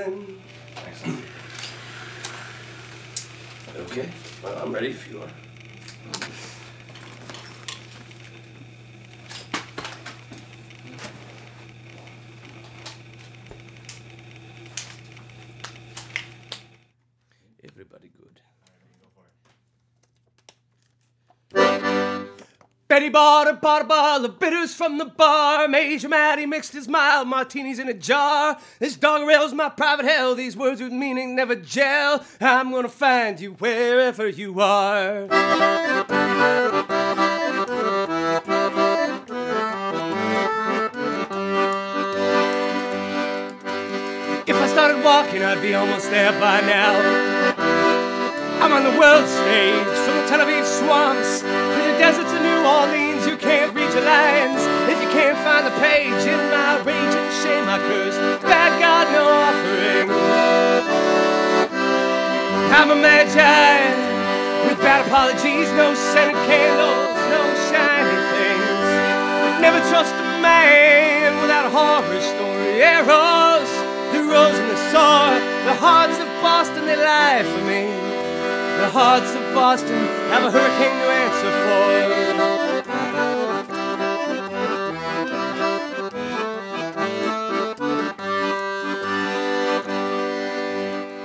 Excellent. Okay, well, I'm ready if you are. Betty bought a a bottle of bitters from the bar. Major Matty mixed his mild martinis in a jar. This dog rails my private hell. These words with meaning never gel. I'm gonna find you wherever you are. If I started walking, I'd be almost there by now. I'm on the world stage from the Tel Aviv swamps deserts of New Orleans. You can't read your lines if you can't find the page in my rage and shame. I curse bad God, no offering. I'm a magi with bad apologies, no scented candles, no shiny things. Never trust a man without a horror story. Arrows, the rose and the sword, the hearts of Boston, they lie for me. The hearts of Boston have a hurricane to answer for.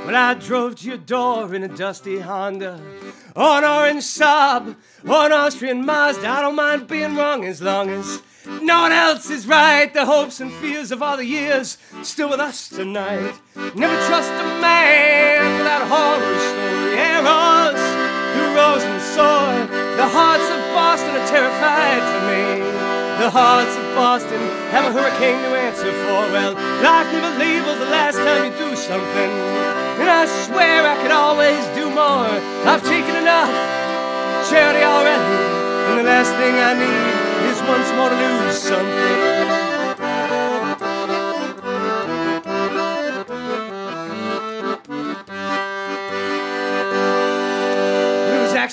When I drove to your door in a dusty Honda, on orange Saab, on Austrian Mazda, I don't mind being wrong as long as no one else is right. The hopes and fears of all the years still with us tonight. Never trust a man without a horror The hearts of Boston have a hurricane to answer for. Well, life never labels the last time you do something. And I swear I could always do more. I've taken enough charity already. And the last thing I need is once more to lose something.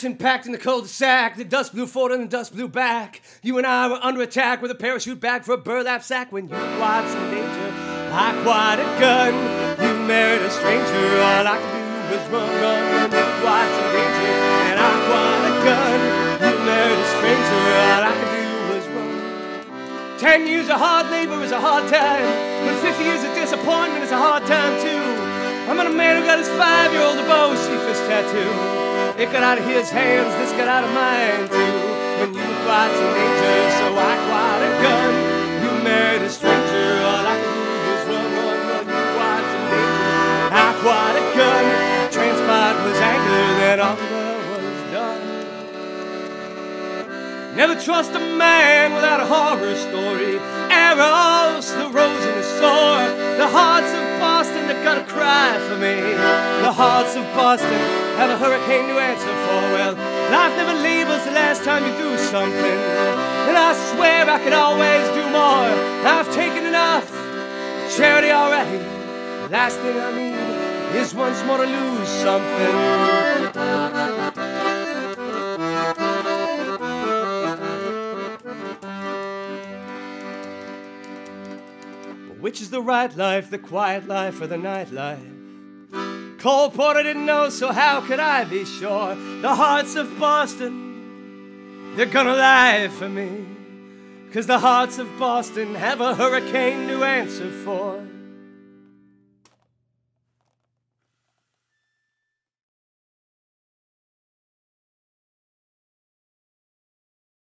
Action packed in the cul-de-sac. The dust blew forward and the dust blew back. You and I were under attack with a parachute bag for a burlap sack. When you quite some danger, I quite a gun. You married a stranger. All I could do was run, run. When you quite some danger, and I quite a gun. You married a stranger. All I could do was run. Ten years of hard labor is a hard time, but fifty years of disappointment is a hard time too. I'm a man who got his five-year-old a bow Cephas tattoo. It got out of his hands, this got out of mine too. When you quite some danger, so I quite a gun. You married a stranger, all I could do was run, run, run. You quite some danger, I quite a gun. Transpired was anger, that all was done. Never trust a man without a horror story. Arrows, the rose and the sword. The hearts of gonna cry for me. The hearts of Boston have a hurricane to answer for. Well, life never labels the last time you do something. And I swear I could always do more. I've taken enough charity already. The last thing I need is once more to lose something. Which is the right life, the quiet life, or the nightlife? Cole Porter didn't know, so how could I be sure? The hearts of Boston, they're gonna lie for me. Cause the hearts of Boston have a hurricane to answer for.